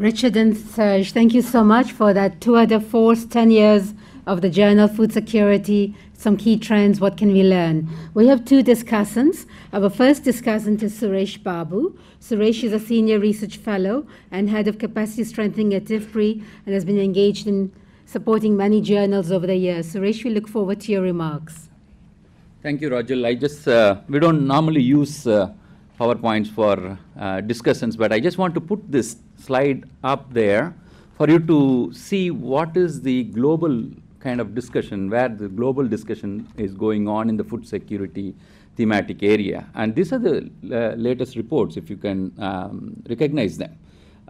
Richard and Serge, thank you so much for that tour de force, 10 years of the journal Food Security, some key trends, what can we learn? We have two discussants. Our first discussant is Suresh Babu. Suresh is a senior research fellow and head of capacity strengthening at IFPRI and has been engaged in supporting many journals over the years. Suresh, we look forward to your remarks. Thank you, Rajal. I just, uh, we don't normally use uh, PowerPoints for uh, discussions, but I just want to put this slide up there for you to see what is the global kind of discussion, where the global discussion is going on in the food security thematic area. And these are the uh, latest reports, if you can um, recognize them.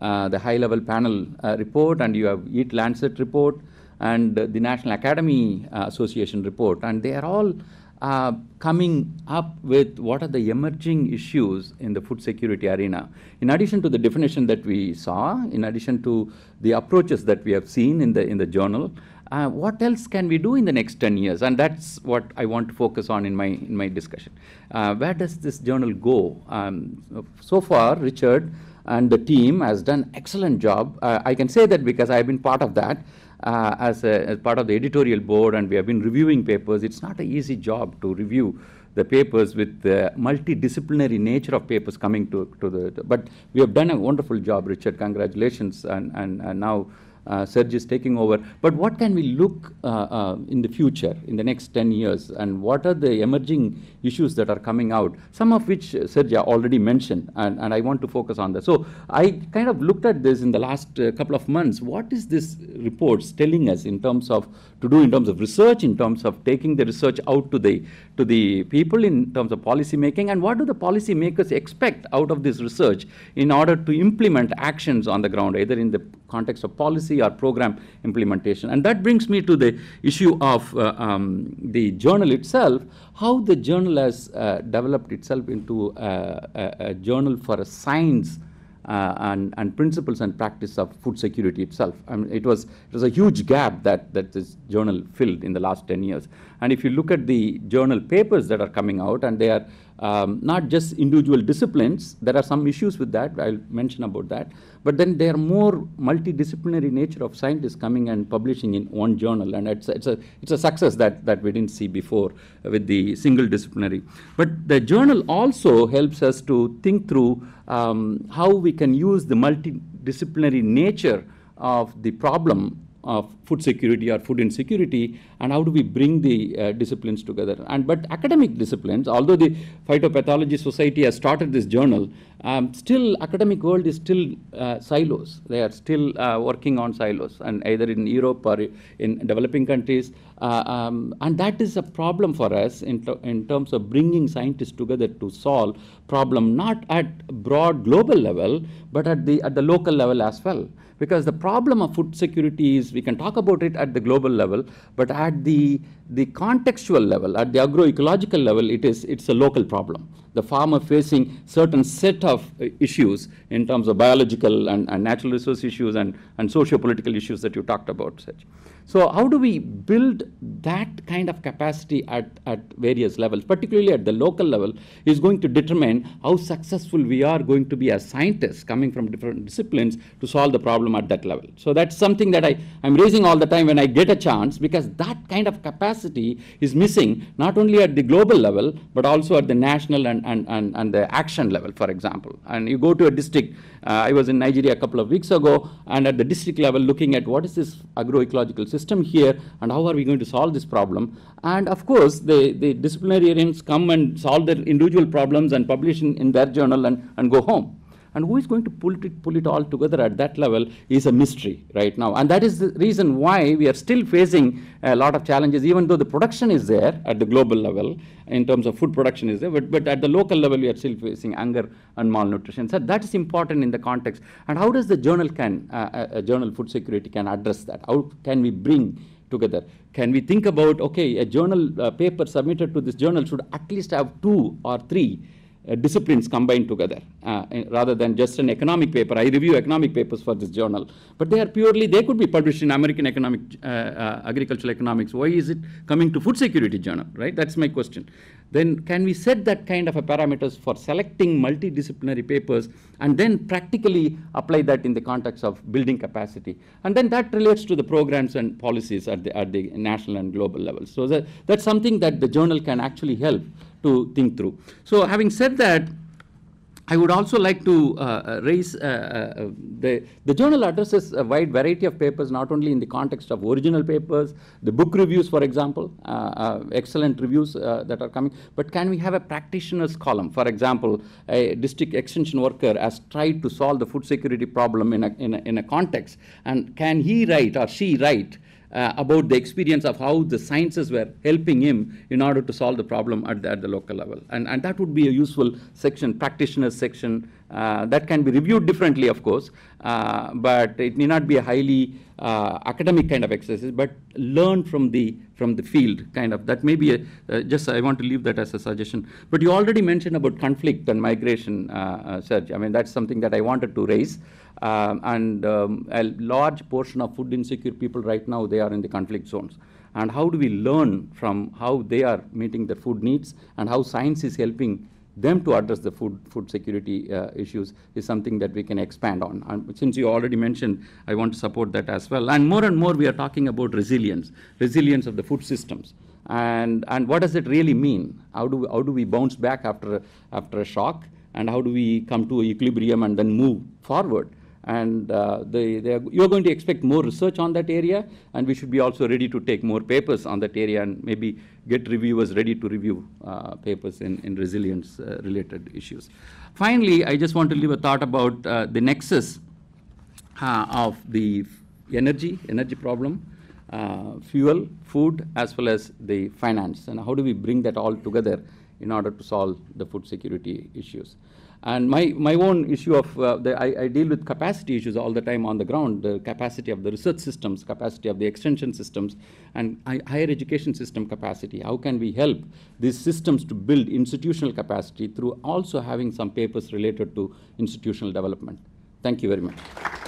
Uh, the high level panel uh, report, and you have EAT Lancet report, and the National Academy uh, Association report, and they are all uh, coming up with what are the emerging issues in the food security arena. In addition to the definition that we saw, in addition to the approaches that we have seen in the, in the journal, uh, what else can we do in the next 10 years? And that's what I want to focus on in my, in my discussion. Uh, where does this journal go? Um, so far, Richard and the team has done excellent job. Uh, I can say that because I've been part of that uh, as, a, as part of the editorial board and we have been reviewing papers. It's not an easy job to review the papers with the multidisciplinary nature of papers coming to, to the, but we have done a wonderful job, Richard. Congratulations. And, and, and now uh, Serge is taking over. But what can we look uh, uh, in the future, in the next 10 years, and what are the emerging issues that are coming out, some of which Serge already mentioned, and, and I want to focus on that. So I kind of looked at this in the last uh, couple of months. What is this report telling us in terms of to do in terms of research, in terms of taking the research out to the to the people in terms of policy making, and what do the policy makers expect out of this research in order to implement actions on the ground, either in the context of policy or program implementation. And that brings me to the issue of uh, um, the journal itself, how the journal has uh, developed itself into a, a, a journal for a science uh, and, and principles and practice of food security itself. I mean, it was it was a huge gap that that this journal filled in the last 10 years. And if you look at the journal papers that are coming out, and they are um, not just individual disciplines, there are some issues with that. I'll mention about that. But then there are more multidisciplinary nature of scientists coming and publishing in one journal, and it's a, it's a it's a success that that we didn't see before with the single disciplinary. But the journal also helps us to think through um, how we can use the multidisciplinary nature of the problem of food security or food insecurity and how do we bring the uh, disciplines together. And but academic disciplines although the phytopathology society has started this journal um, still academic world is still uh, silos. They are still uh, working on silos and either in europe or in developing countries. Uh, um, and that is a problem for us in, in terms of bringing scientists together to solve problem not at broad global level but at the at the local level as well. Because the problem of food security is we can talk about it at the global level, but at the, the contextual level, at the agroecological level, it is, it's a local problem. The farmer facing certain set of uh, issues in terms of biological and, and natural resource issues and, and socio-political issues that you talked about, such. So how do we build that kind of capacity at, at various levels, particularly at the local level, is going to determine how successful we are going to be as scientists coming from different disciplines to solve the problem at that level. So that's something that I, I'm raising all the time when I get a chance because that kind of capacity is missing not only at the global level, but also at the national and, and, and, and the action level, for example. And you go to a district, uh, I was in Nigeria a couple of weeks ago, and at the district level looking at what is this agroecological system system here and how are we going to solve this problem. And of course, the, the disciplinarians come and solve their individual problems and publish in, in their journal and, and go home. And who is going to pull it, pull it all together at that level is a mystery right now. And that is the reason why we are still facing a lot of challenges, even though the production is there at the global level in terms of food production is there, but, but at the local level we are still facing hunger and malnutrition. So that is important in the context. And how does the journal can, uh, a journal food security can address that? How can we bring together. Can we think about, okay, a journal uh, paper submitted to this journal should at least have two or three uh, disciplines combined together uh, rather than just an economic paper. I review economic papers for this journal, but they are purely, they could be published in American Economic, uh, uh, Agricultural Economics. Why is it coming to Food Security Journal, right? That's my question. Then can we set that kind of a parameters for selecting multidisciplinary papers and then practically apply that in the context of building capacity? And then that relates to the programs and policies at the, at the national and global level. So that, that's something that the journal can actually help to think through. So having said that, I would also like to uh, uh, raise uh, uh, the, the journal addresses a wide variety of papers, not only in the context of original papers, the book reviews, for example, uh, uh, excellent reviews that are coming, but can we have a practitioner's column? For example, a district extension worker has tried to solve the food security problem in a, in a, in a context, and can he write or she write? Uh, about the experience of how the sciences were helping him in order to solve the problem at the, at the local level. And, and that would be a useful section, practitioners section, uh, that can be reviewed differently, of course, uh, but it may not be a highly uh, academic kind of exercise, but learn from the, from the field, kind of. That may be, a, uh, just I want to leave that as a suggestion. But you already mentioned about conflict and migration, uh, Serge. I mean, that's something that I wanted to raise. Um, and um, a large portion of food insecure people right now, they are in the conflict zones. And how do we learn from how they are meeting their food needs and how science is helping them to address the food, food security uh, issues is something that we can expand on. And since you already mentioned, I want to support that as well. And more and more, we are talking about resilience, resilience of the food systems. And, and what does it really mean? How do, how do we bounce back after, after a shock? And how do we come to equilibrium and then move forward? And uh, they, they are, you're going to expect more research on that area, and we should be also ready to take more papers on that area and maybe get reviewers ready to review uh, papers in, in resilience uh, related issues. Finally, I just want to leave a thought about uh, the nexus uh, of the energy, energy problem, uh, fuel, food, as well as the finance, and how do we bring that all together in order to solve the food security issues. And my, my own issue of, uh, the, I, I deal with capacity issues all the time on the ground, the capacity of the research systems, capacity of the extension systems, and hi- higher education system capacity. How can we help these systems to build institutional capacity through also having some papers related to institutional development? Thank you very much.